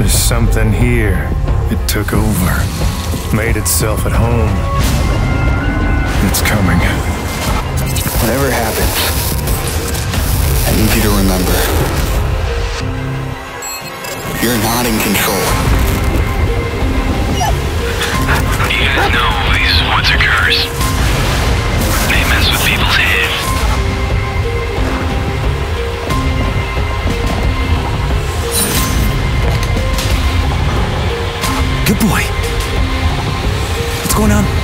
There's something here. It took over, made itself at home. It's coming. Whatever happens, I need you to remember. You're not in control. Boy. What's going on?